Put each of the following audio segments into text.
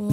Hi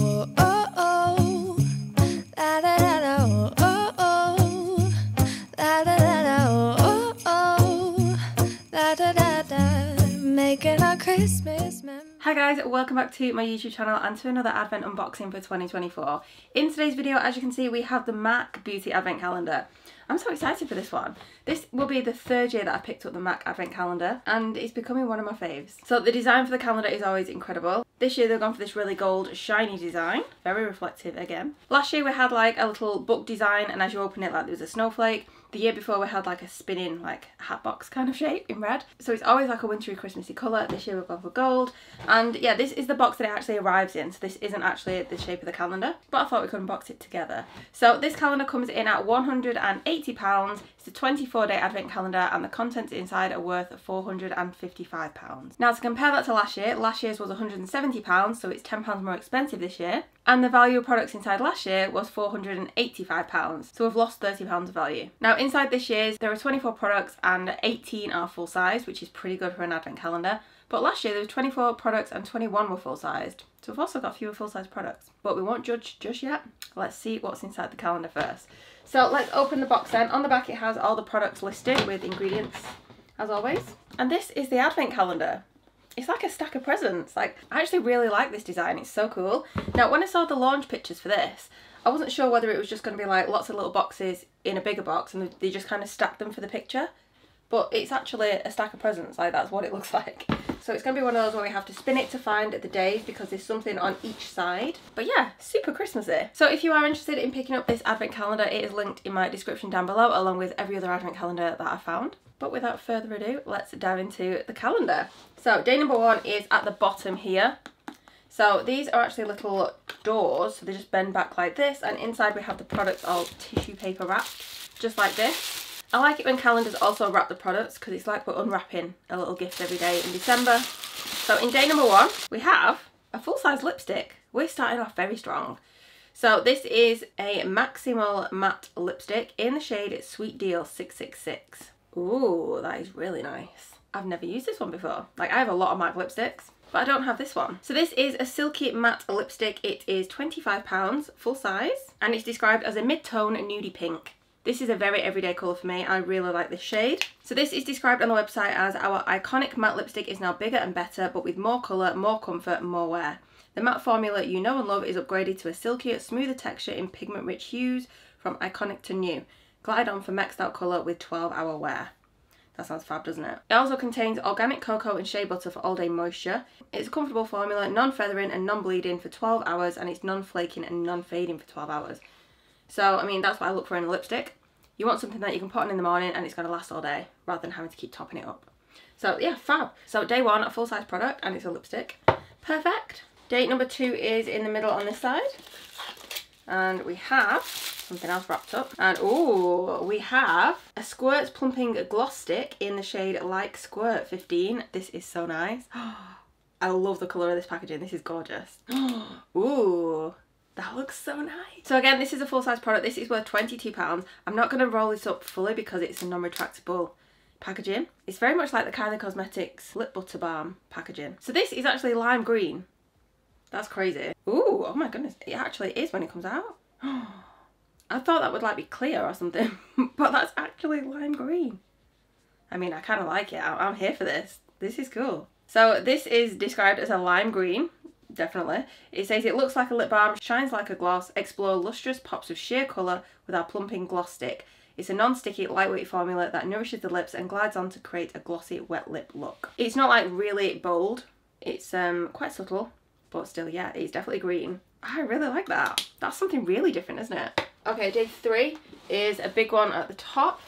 guys, welcome back to my YouTube channel and to another advent unboxing for 2024. In today's video, as you can see, we have the MAC Beauty Advent Calendar. I'm so excited for this one. This will be the third year that I picked up the MAC Advent Calendar and it's becoming one of my faves. So the design for the calendar is always incredible. This year they've gone for this really gold shiny design, very reflective again. Last year we had like a little book design and as you open it like there was a snowflake. The year before we had like a spinning like hat box kind of shape in red. So it's always like a wintry Christmassy colour. This year we've gone for gold. And yeah, this is the box that it actually arrives in. So this isn't actually the shape of the calendar. But I thought we could unbox it together. So this calendar comes in at £180. It's a 24 day advent calendar and the contents inside are worth £455. Now to compare that to last year, last year's was £170 so it's £10 more expensive this year. And the value of products inside last year was £485 so we've lost £30 of value. Now inside this year's there are 24 products and 18 are full size which is pretty good for an advent calendar. But last year there were 24 products and 21 were full sized. So we've also got fewer full size products. But we won't judge just yet. Let's see what's inside the calendar first. So let's open the box then. On the back it has all the products listed with ingredients as always. And this is the advent calendar. It's like a stack of presents. Like I actually really like this design. It's so cool. Now when I saw the launch pictures for this, I wasn't sure whether it was just going to be like lots of little boxes in a bigger box and they just kind of stacked them for the picture. But it's actually a stack of presents. Like that's what it looks like. So it's to be one of those where we have to spin it to find the days because there's something on each side. But yeah, super Christmassy. So if you are interested in picking up this advent calendar, it is linked in my description down below along with every other advent calendar that I found. But without further ado, let's dive into the calendar. So day number one is at the bottom here. So these are actually little doors, so they just bend back like this and inside we have the products all tissue paper wrapped, just like this. I like it when calendars also wrap the products because it's like we're unwrapping a little gift every day in December. So in day number one, we have a full-size lipstick. We're starting off very strong. So this is a Maximal Matte Lipstick in the shade Sweet Deal 666. Ooh, that is really nice. I've never used this one before. Like I have a lot of MAC lipsticks, but I don't have this one. So this is a silky matte lipstick. It is £25, full size, and it's described as a mid-tone nudie pink. This is a very everyday colour for me. I really like this shade. So this is described on the website as our iconic matte lipstick is now bigger and better, but with more colour, more comfort, more wear. The matte formula you know and love is upgraded to a silkier, smoother texture in pigment-rich hues from iconic to new. Glide on for maxed out colour with 12 hour wear. That sounds fab, doesn't it? It also contains organic cocoa and shea butter for all day moisture. It's a comfortable formula, non-feathering and non-bleeding for 12 hours and it's non-flaking and non-fading for 12 hours. So, I mean, that's what I look for in a lipstick. You want something that you can put on in the morning and it's going to last all day rather than having to keep topping it up. So yeah, fab. So day one, a full-size product and it's a lipstick. Perfect. Date number two is in the middle on this side. And we have something else wrapped up. And oh, we have a Squirts Plumping Gloss Stick in the shade Like Squirt 15. This is so nice. I love the colour of this packaging. This is gorgeous. Ooh, that looks so nice. So again, this is a full-size product. This is worth £22. I'm not going to roll this up fully because it's a non-retractable packaging. It's very much like the Kylie Cosmetics Lip Butter Balm packaging. So this is actually lime green. That's crazy. Ooh, oh my goodness. It actually is when it comes out. I thought that would like be clear or something, but that's actually lime green. I mean, I kind of like it. I'm here for this. This is cool. So this is described as a lime green definitely. It says it looks like a lip balm, shines like a gloss, explore lustrous pops of sheer colour with our plumping gloss stick. It's a non-sticky, lightweight formula that nourishes the lips and glides on to create a glossy, wet lip look. It's not like really bold. It's um quite subtle, but still, yeah, it's definitely green. I really like that. That's something really different, isn't it? Okay, day three is a big one at the top.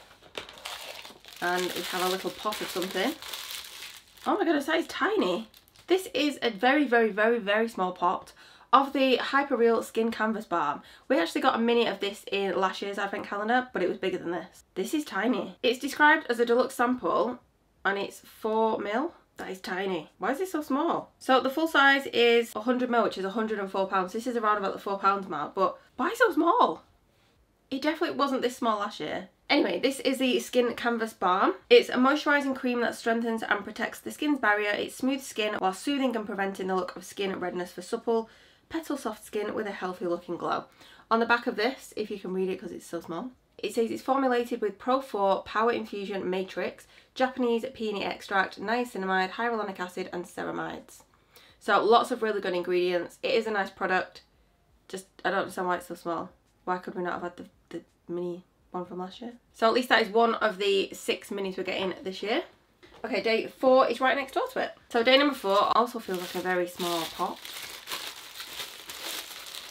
And we have a little pot of something. Oh my that is tiny. This is a very, very, very, very small pot of the Hyperreal Skin Canvas Balm. We actually got a mini of this in last year's advent calendar, but it was bigger than this. This is tiny. It's described as a deluxe sample and it's 4ml. That is tiny. Why is it so small? So the full size is 100ml, which is 104 pounds. This is around about the four pounds mark, but why so small? It definitely wasn't this small last year. Anyway, this is the Skin Canvas Balm. It's a moisturising cream that strengthens and protects the skin's barrier. It smooths skin while soothing and preventing the look of skin redness for supple, petal soft skin with a healthy looking glow. On the back of this, if you can read it because it's so small, it says it's formulated with Pro 4 Power Infusion Matrix, Japanese peony extract, niacinamide, hyaluronic acid and ceramides. So lots of really good ingredients. It is a nice product. Just, I don't understand why it's so small. Why could we not have had the, the mini one from last year? So at least that is one of the six minis we're getting this year. Okay, day four is right next door to it. So day number four also feels like a very small pot.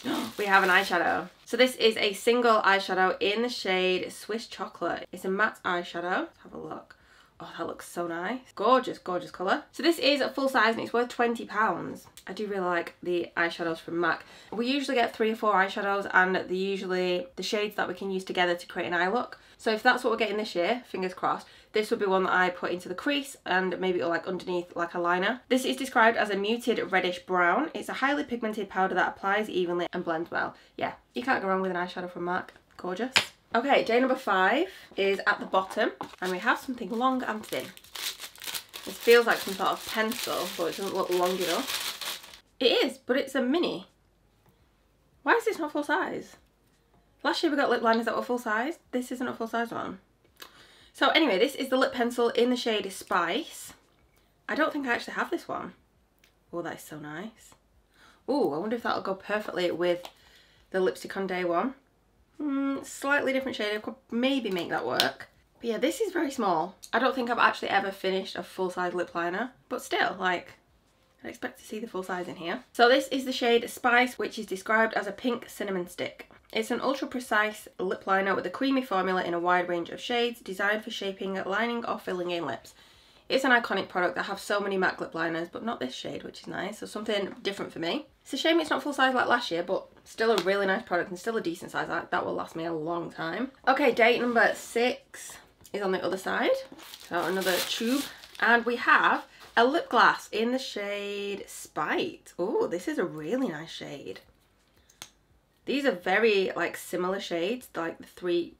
we have an eyeshadow. So this is a single eyeshadow in the shade Swiss Chocolate. It's a matte eyeshadow. Let's have a look. Oh, that looks so nice. Gorgeous, gorgeous colour. So this is a full size and it's worth £20. I do really like the eyeshadows from MAC. We usually get three or four eyeshadows and they're usually the shades that we can use together to create an eye look. So if that's what we're getting this year, fingers crossed, this would be one that I put into the crease and maybe like underneath like a liner. This is described as a muted reddish brown. It's a highly pigmented powder that applies evenly and blends well. Yeah, you can't go wrong with an eyeshadow from MAC. Gorgeous. Okay, day number five is at the bottom and we have something long and thin. This feels like some sort of pencil, but it doesn't look long enough. It is, but it's a mini. Why is this not full size? Last year we got lip liners that were full size. This isn't a full size one. So anyway, this is the lip pencil in the shade Spice. I don't think I actually have this one. Oh, that is so nice. Oh, I wonder if that'll go perfectly with the lipstick on day one. Mm, slightly different shade. I could maybe make that work. But yeah, this is very small. I don't think I've actually ever finished a full-size lip liner. But still, like, I'd expect to see the full size in here. So this is the shade Spice, which is described as a pink cinnamon stick. It's an ultra precise lip liner with a creamy formula in a wide range of shades, designed for shaping, lining or filling in lips. It's an iconic product. I have so many MAC lip liners, but not this shade, which is nice. So something different for me. It's a shame it's not full size like last year, but still a really nice product and still a decent size. That, that will last me a long time. Okay, date number six is on the other side. So another tube. And we have a lip gloss in the shade Spite. Oh, this is a really nice shade. These are very like similar shades, like the three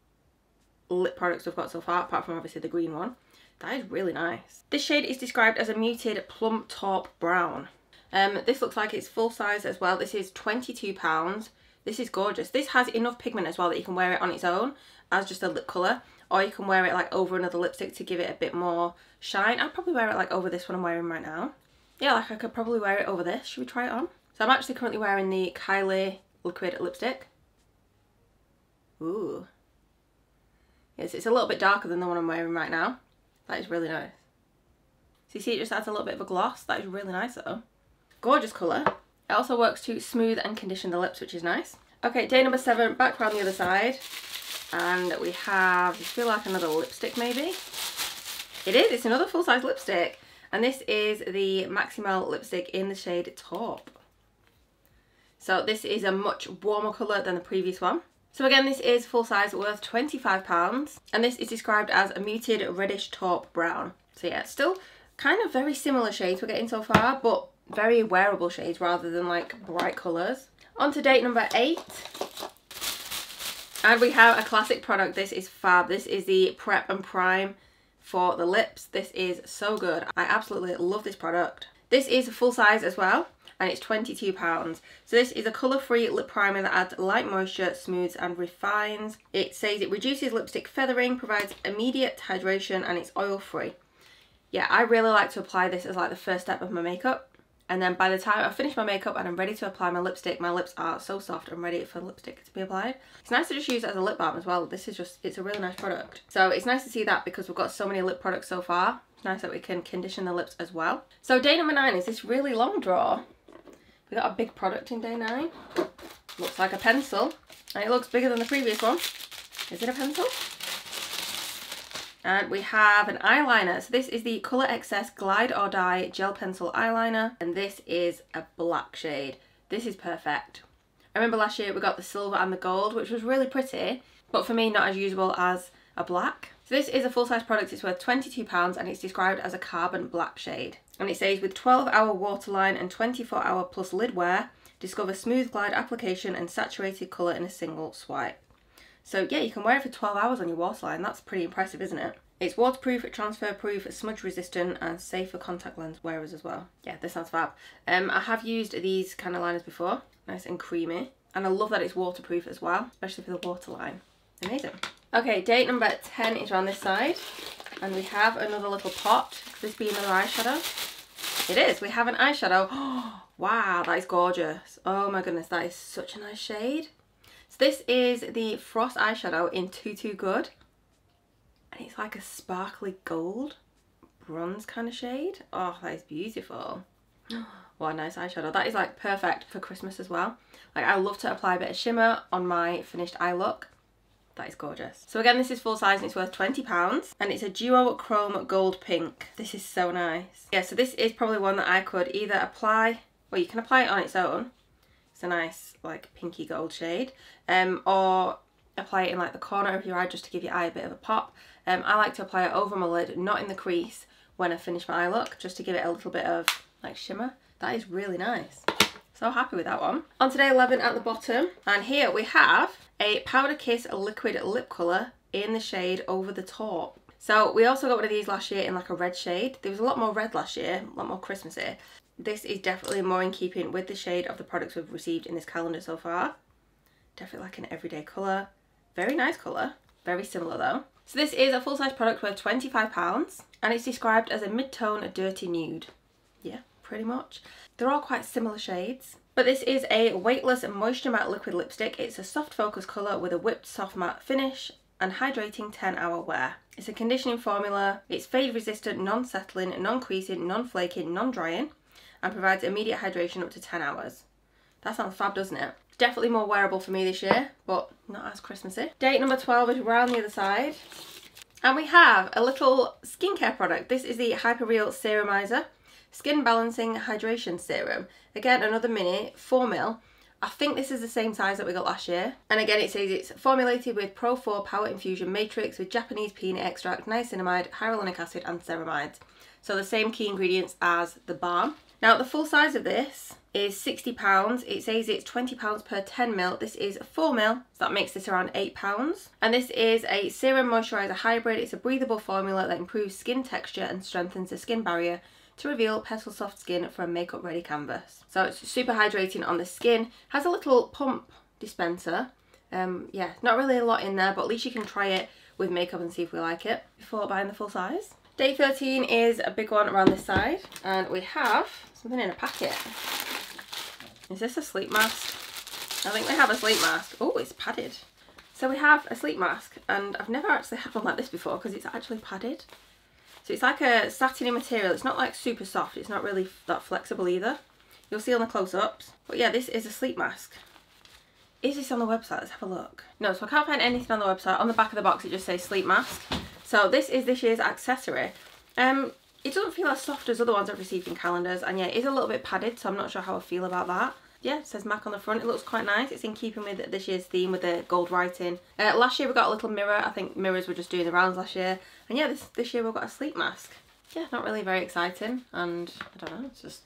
lip products we've got so far, apart from obviously the green one. That is really nice. This shade is described as a muted plum taupe brown. Um, this looks like it's full size as well. This is £22. This is gorgeous. This has enough pigment as well that you can wear it on its own as just a lip colour. Or you can wear it like over another lipstick to give it a bit more shine. I'd probably wear it like over this one I'm wearing right now. Yeah, like I could probably wear it over this. Should we try it on? So I'm actually currently wearing the Kylie liquid lipstick. Ooh. Yes, it's a little bit darker than the one I'm wearing right now. That is really nice. So you see it just adds a little bit of a gloss. That is really nice though. Gorgeous colour. It also works to smooth and condition the lips, which is nice. Okay, day number seven, back around the other side. And we have, feel like another lipstick maybe. It is, it's another full-size lipstick. And this is the Maximal lipstick in the shade Taupe. So this is a much warmer colour than the previous one. So again, this is full size worth £25 and this is described as a muted reddish taupe brown. So yeah, still kind of very similar shades we're getting so far, but very wearable shades rather than like bright colours. On to date number eight. And we have a classic product. This is fab. This is the Prep and Prime for the lips. This is so good. I absolutely love this product. This is full size as well and it's £22. So this is a colour-free lip primer that adds light moisture, smooths and refines. It says it reduces lipstick feathering, provides immediate hydration and it's oil-free. Yeah, I really like to apply this as like the first step of my makeup. And then by the time I finish my makeup and I'm ready to apply my lipstick, my lips are so soft and ready for lipstick to be applied. It's nice to just use it as a lip balm as well. This is just, it's a really nice product. So it's nice to see that because we've got so many lip products so far. It's nice that we can condition the lips as well. So day number nine is this really long drawer. We got a big product in day nine. Looks like a pencil. And it looks bigger than the previous one. Is it a pencil? And we have an eyeliner. So this is the Colour Excess Glide or Die Gel Pencil Eyeliner. And this is a black shade. This is perfect. I remember last year we got the silver and the gold, which was really pretty. But for me, not as usable as a black. So this is a full-size product, it's worth £22 and it's described as a carbon black shade. And it says, with 12 hour waterline and 24 hour plus lid wear, discover smooth glide application and saturated colour in a single swipe. So yeah, you can wear it for 12 hours on your waterline, that's pretty impressive, isn't it? It's waterproof, transfer proof, smudge resistant, and safe for contact lens wearers as well. Yeah, this sounds fab. Um, I have used these kind of liners before, nice and creamy. And I love that it's waterproof as well, especially for the waterline. Amazing. Okay, date number 10 is around this side. And we have another little pot. This be another eyeshadow? It is. We have an eyeshadow. wow, that is gorgeous. Oh my goodness, that is such a nice shade. This is the Frost eyeshadow in Too Too Good. And it's like a sparkly gold bronze kind of shade. Oh, that is beautiful. What a nice eyeshadow. That is like perfect for Christmas as well. Like I love to apply a bit of shimmer on my finished eye look. That is gorgeous. So again, this is full size and it's worth £20 and it's a duo chrome gold pink. This is so nice. Yeah, so this is probably one that I could either apply, well you can apply it on its own. It's a nice like pinky gold shade. Um, or apply it in like the corner of your eye just to give your eye a bit of a pop. Um, I like to apply it over my lid, not in the crease when I finish my eye look, just to give it a little bit of like shimmer. That is really nice. So happy with that one. On today 11 at the bottom, and here we have a Powder Kiss liquid lip colour in the shade Over the Top. So we also got one of these last year in like a red shade. There was a lot more red last year, a lot more Christmassy. This is definitely more in keeping with the shade of the products we've received in this calendar so far. Definitely like an everyday colour. Very nice colour. Very similar though. So this is a full-size product worth £25 and it's described as a mid-tone dirty nude. Yeah, pretty much. They're all quite similar shades. But this is a weightless moisture matte liquid lipstick. It's a soft focus colour with a whipped soft matte finish and hydrating 10 hour wear. It's a conditioning formula, it's fade resistant, non-settling, non-creasing, non-flaking, non-drying and provides immediate hydration up to 10 hours. That sounds fab doesn't it? Definitely more wearable for me this year, but not as Christmassy. Date number 12 is around the other side. And we have a little skincare product. This is the Hyperreal Serumizer. Skin Balancing Hydration Serum. Again, another mini, 4ml. I think this is the same size that we got last year. And again, it says it's formulated with Pro 4 Power Infusion Matrix with Japanese peony extract, niacinamide, hyaluronic acid and ceramides. So the same key ingredients as the balm. Now the full size of this is £60. It says it's £20 per 10ml. This is 4ml, so that makes this around £8. And this is a serum moisturiser hybrid. It's a breathable formula that improves skin texture and strengthens the skin barrier to reveal petal soft skin for a makeup ready canvas. So it's super hydrating on the skin, has a little pump dispenser. Um, yeah, not really a lot in there, but at least you can try it with makeup and see if we like it before buying the full size. Day 13 is a big one around this side, and we have something in a packet. Is this a sleep mask? I think we have a sleep mask. Oh, it's padded. So we have a sleep mask, and I've never actually had one like this before because it's actually padded. So it's like a satiny material. It's not like super soft. It's not really that flexible either. You'll see on the close-ups. But yeah, this is a sleep mask. Is this on the website? Let's have a look. No, so I can't find anything on the website. On the back of the box it just says sleep mask. So this is this year's accessory. Um, It doesn't feel as soft as other ones I've received in calendars. And yeah, it is a little bit padded, so I'm not sure how I feel about that yeah, says MAC on the front. It looks quite nice. It's in keeping with this year's theme with the gold writing. Uh, last year we got a little mirror. I think mirrors were just doing the rounds last year. And yeah, this, this year we've got a sleep mask. Yeah, not really very exciting. And I don't know, it's just,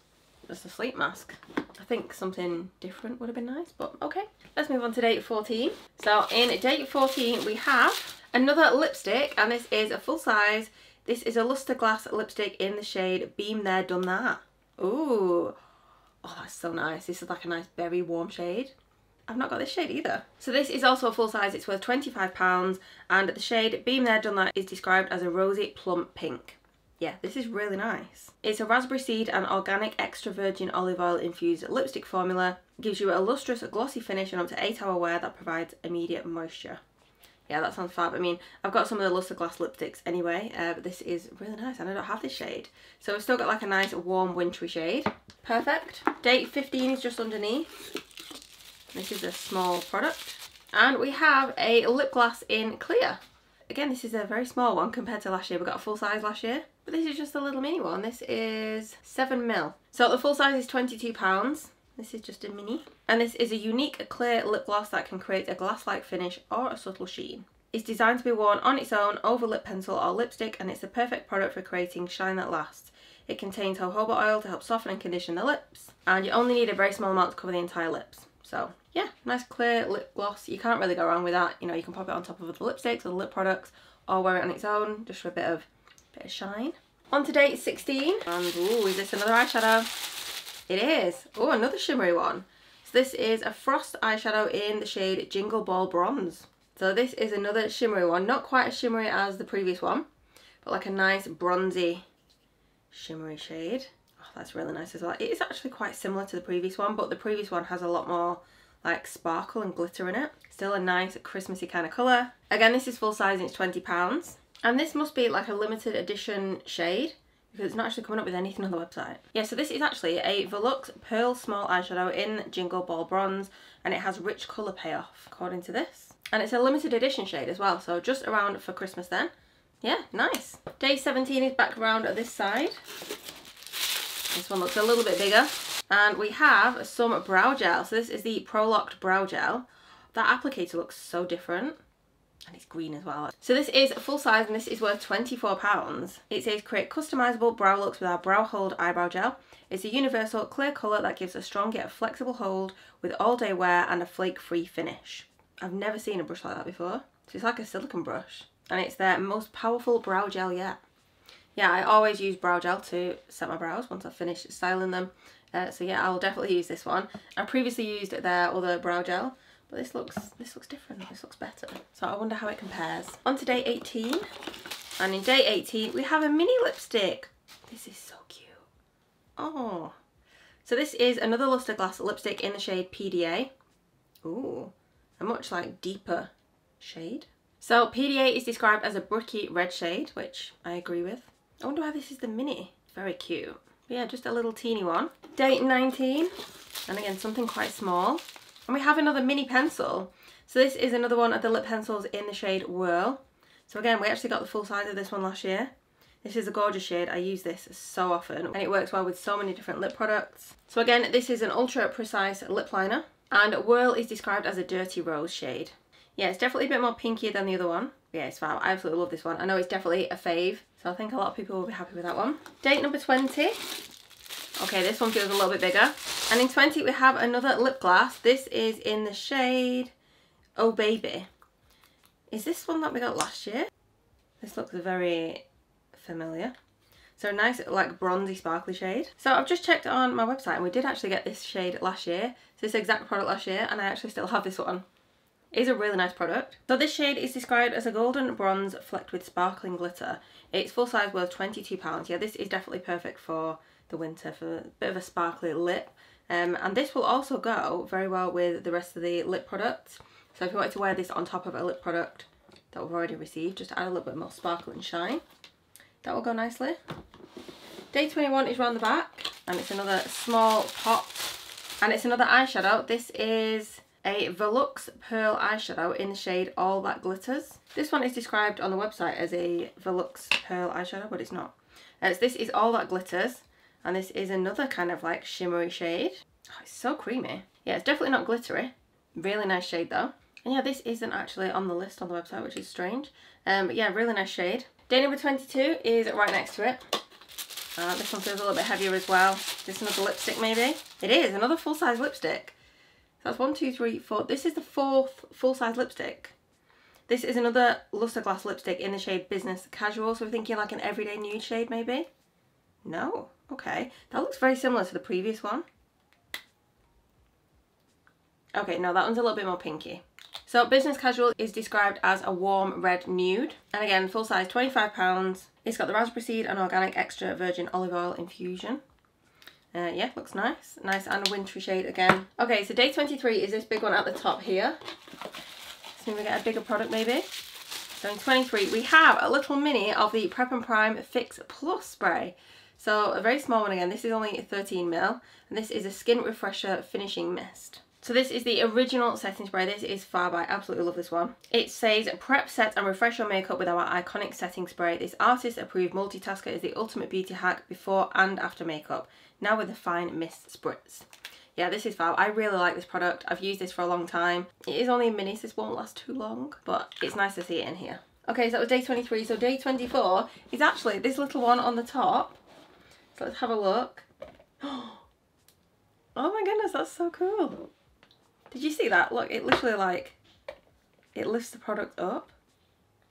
just a sleep mask. I think something different would have been nice, but okay. Let's move on to date 14. So in date 14 we have another lipstick and this is a full size. This is a Lustre Glass lipstick in the shade Beam There Done That. Ooh, Oh, that's so nice. This is like a nice berry warm shade. I've not got this shade either. So this is also a full size, it's worth £25 and the shade Beam There Done That is described as a rosy plump pink. Yeah, this is really nice. It's a raspberry seed and organic extra virgin olive oil infused lipstick formula. gives you a lustrous glossy finish and up to 8 hour wear that provides immediate moisture. Yeah, that sounds fab. I mean, I've got some of the Lustre Glass lipsticks anyway, uh, but this is really nice and I don't have this shade. So we've still got like a nice warm wintry shade. Perfect. Date 15 is just underneath. This is a small product. And we have a lip gloss in clear. Again, this is a very small one compared to last year. We got a full size last year. But this is just a little mini one. This is 7ml. So the full size is £22. This is just a mini. And this is a unique clear lip gloss that can create a glass-like finish or a subtle sheen. It's designed to be worn on its own over lip pencil or lipstick and it's the perfect product for creating shine that lasts. It contains jojoba oil to help soften and condition the lips, and you only need a very small amount to cover the entire lips. So yeah, nice clear lip gloss. You can't really go wrong with that. You know, you can pop it on top of other lipsticks or lip products or wear it on its own just for a bit of bit of shine. On to date 16. And ooh, is this another eyeshadow? It is. Oh, another shimmery one. So this is a Frost eyeshadow in the shade Jingle Ball Bronze. So this is another shimmery one. Not quite as shimmery as the previous one, but like a nice bronzy shimmery shade. Oh, that's really nice as well. It is actually quite similar to the previous one, but the previous one has a lot more like sparkle and glitter in it. Still a nice Christmassy kind of colour. Again, this is full size and it's £20. And this must be like a limited edition shade because it's not actually coming up with anything on the website. Yeah, so this is actually a Veluxe Pearl Small Eyeshadow in Jingle Ball Bronze and it has rich colour payoff according to this. And it's a limited edition shade as well, so just around for Christmas then. Yeah, nice. Day 17 is back around at this side. This one looks a little bit bigger. And we have some brow gel. So this is the Pro-Locked Brow Gel. That applicator looks so different. And it's green as well. So this is full size and this is worth £24. It says create customisable brow looks with our Brow Hold Eyebrow Gel. It's a universal clear colour that gives a strong yet flexible hold with all day wear and a flake free finish. I've never seen a brush like that before. So it's like a silicone brush. And it's their most powerful brow gel yet. Yeah, I always use brow gel to set my brows once I've finished styling them. Uh, so yeah, I'll definitely use this one. I previously used their other brow gel, but this looks this looks different. This looks better. So I wonder how it compares. On to day 18. And in day 18, we have a mini lipstick. This is so cute. Oh. So this is another Lustre Glass lipstick in the shade PDA. Ooh, a much like deeper shade. So PDA is described as a bricky red shade, which I agree with. I wonder why this is the mini. Very cute. But yeah, just a little teeny one. Date 19, and again, something quite small. And we have another mini pencil. So this is another one of the lip pencils in the shade Whirl. So again, we actually got the full size of this one last year. This is a gorgeous shade. I use this so often and it works well with so many different lip products. So again, this is an ultra precise lip liner and Whirl is described as a dirty rose shade. Yeah, it's definitely a bit more pinky than the other one. Yeah, it's fab. I absolutely love this one. I know it's definitely a fave, so I think a lot of people will be happy with that one. Date number 20. Okay, this one feels a little bit bigger. And in 20 we have another lip gloss. This is in the shade Oh Baby. Is this one that we got last year? This looks very familiar. So a nice like bronzy sparkly shade. So I've just checked on my website and we did actually get this shade last year. So this exact product last year and I actually still have this one is a really nice product. So this shade is described as a golden bronze flecked with sparkling glitter. It's full size worth £22. Yeah, this is definitely perfect for the winter for a bit of a sparkly lip. Um, and this will also go very well with the rest of the lip products. So if you wanted to wear this on top of a lip product that we've already received, just add a little bit more sparkle and shine, that will go nicely. Day 21 is round the back and it's another small pot and it's another eyeshadow. This is a Veluxe Pearl eyeshadow in the shade All That Glitters. This one is described on the website as a Veluxe Pearl eyeshadow, but it's not. As this is All That Glitters, and this is another kind of like shimmery shade. Oh, it's so creamy. Yeah, it's definitely not glittery. Really nice shade though. And yeah, this isn't actually on the list on the website, which is strange. Um, but yeah, really nice shade. Day number 22 is right next to it. Uh, this one feels a little bit heavier as well. This another lipstick maybe? It is, another full-size lipstick. So that's one, two, three, four. This is the fourth full-size lipstick. This is another Lustre Glass lipstick in the shade Business Casual. So we're thinking like an everyday nude shade maybe? No. Okay. That looks very similar to the previous one. Okay, no, that one's a little bit more pinky. So Business Casual is described as a warm red nude. And again, full size, £25. It's got the raspberry seed and organic extra virgin olive oil infusion. Uh, yeah, looks nice. Nice and a wintry shade again. Okay, so day 23 is this big one at the top here. So we get a bigger product maybe. So in 23 we have a little mini of the Prep and Prime Fix Plus spray. So a very small one again. This is only 13ml and this is a Skin Refresher Finishing Mist. So this is the original setting spray. This is fab. I absolutely love this one. It says prep, set and refresh your makeup with our iconic setting spray. This artist approved multitasker is the ultimate beauty hack before and after makeup. Now with a fine mist spritz. Yeah, this is fab. I really like this product. I've used this for a long time. It is only a mini, so this won't last too long, but it's nice to see it in here. Okay, so that was day 23. So day 24 is actually this little one on the top. So let's have a look. Oh my goodness, that's so cool. Did you see that? Look, it literally like, it lifts the product up,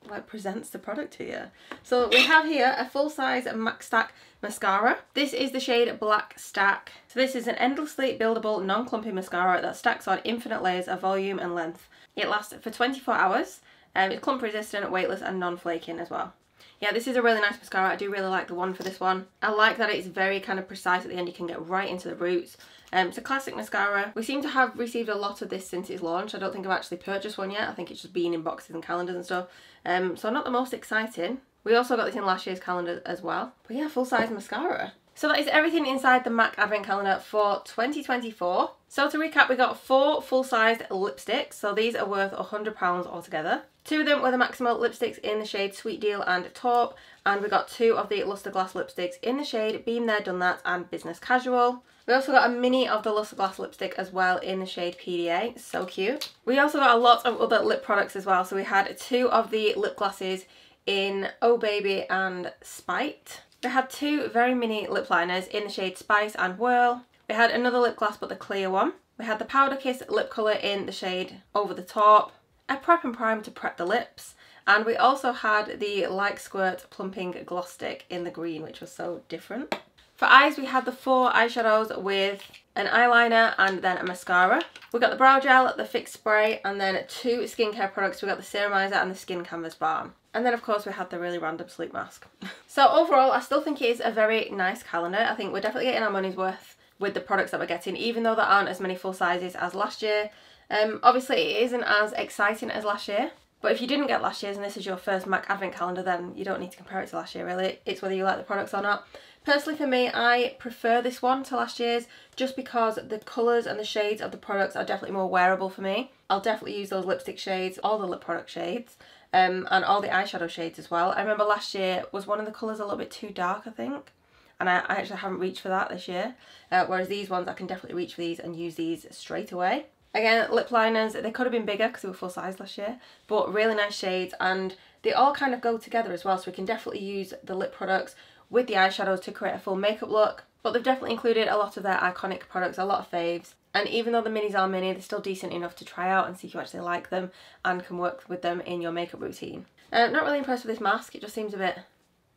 like presents the product to you. So we have here a full size Mac Stack mascara. This is the shade Black Stack. So this is an endlessly buildable, non-clumpy mascara that stacks on infinite layers of volume and length. It lasts for 24 hours. Um, it's clump resistant, weightless and non-flaking as well. Yeah, this is a really nice mascara. I do really like the one for this one. I like that it's very kind of precise at the end. You can get right into the roots. Um, it's a classic mascara. We seem to have received a lot of this since its launch. I don't think I've actually purchased one yet. I think it's just been in boxes and calendars and stuff. Um, so not the most exciting. We also got this in last year's calendar as well. But yeah, full size mascara. So that is everything inside the MAC Advent Calendar for 2024. So to recap, we got four full-sized lipsticks. So these are worth £100 altogether. Two of them were the Maximal lipsticks in the shade Sweet Deal and Taupe. And we got two of the Lustre Glass lipsticks in the shade Beam There Done That and Business Casual. We also got a mini of the Lustre Glass lipstick as well in the shade PDA. So cute. We also got a lot of other lip products as well. So we had two of the lip glosses in Oh Baby and Spite. We had two very mini lip liners in the shade Spice and Whirl. We had another lip gloss but the clear one. We had the Powder Kiss lip colour in the shade Over the Top. A prep and prime to prep the lips. And we also had the Like Squirt Plumping Gloss Stick in the green, which was so different. For eyes, we had the four eyeshadows with an eyeliner and then a mascara. We got the brow gel, the fix spray, and then two skincare products. We got the Serumizer and the Skin Canvas Balm. And then of course we had the really random sleep mask. so overall, I still think it is a very nice calendar. I think we're definitely getting our money's worth with the products that we're getting, even though there aren't as many full sizes as last year. Um, obviously it isn't as exciting as last year, but if you didn't get last year's and this is your first MAC advent calendar, then you don't need to compare it to last year really. It's whether you like the products or not. Personally for me, I prefer this one to last year's just because the colours and the shades of the products are definitely more wearable for me. I'll definitely use those lipstick shades, all the lip product shades, um, and all the eyeshadow shades as well. I remember last year was one of the colours a little bit too dark, I think. And I, I actually haven't reached for that this year. Uh, whereas these ones, I can definitely reach for these and use these straight away. Again, lip liners, they could have been bigger because they were full size last year. But really nice shades and they all kind of go together as well. So we can definitely use the lip products with the eyeshadows to create a full makeup look. But they've definitely included a lot of their iconic products, a lot of faves. And even though the minis are mini, they're still decent enough to try out and see if you actually like them and can work with them in your makeup routine. Uh, not really impressed with this mask, it just seems a bit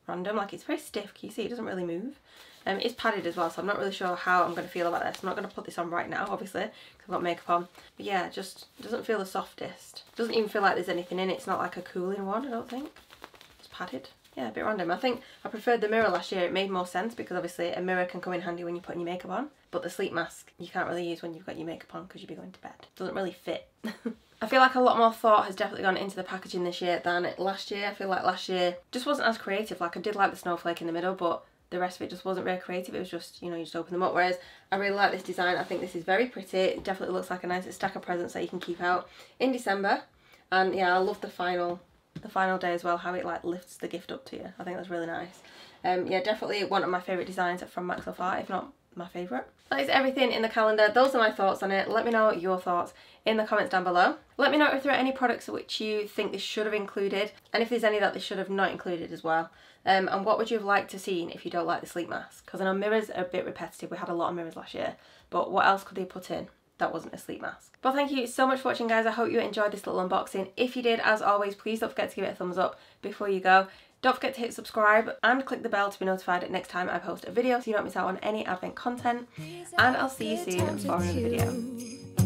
random, like it's very stiff, can you see? It doesn't really move. Um, it's padded as well, so I'm not really sure how I'm going to feel about this. I'm not going to put this on right now, obviously, because I've got makeup on. But yeah, just doesn't feel the softest. Doesn't even feel like there's anything in it. It's not like a cooling one, I don't think. It's padded yeah, a bit random. I think I preferred the mirror last year. It made more sense because obviously a mirror can come in handy when you're putting your makeup on. But the sleep mask you can't really use when you've got your makeup on because you'll be going to bed. It doesn't really fit. I feel like a lot more thought has definitely gone into the packaging this year than last year. I feel like last year just wasn't as creative. Like I did like the snowflake in the middle, but the rest of it just wasn't very creative. It was just, you know, you just open them up. Whereas I really like this design. I think this is very pretty. It definitely looks like a nice stack of presents that you can keep out in December. And yeah, I love the final the final day as well, how it like lifts the gift up to you. I think that's really nice. Um, yeah, definitely one of my favourite designs from Maxwell Art, if not my favourite. That is everything in the calendar. Those are my thoughts on it. Let me know your thoughts in the comments down below. Let me know if there are any products which you think they should have included and if there's any that they should have not included as well. Um, and what would you have liked to seen if you don't like the sleep mask? Because I know mirrors are a bit repetitive. We had a lot of mirrors last year. But what else could they put in? that wasn't a sleep mask. But thank you so much for watching guys. I hope you enjoyed this little unboxing. If you did, as always, please don't forget to give it a thumbs up before you go. Don't forget to hit subscribe and click the bell to be notified next time I post a video so you don't miss out on any advent content. And I'll see you soon for another video.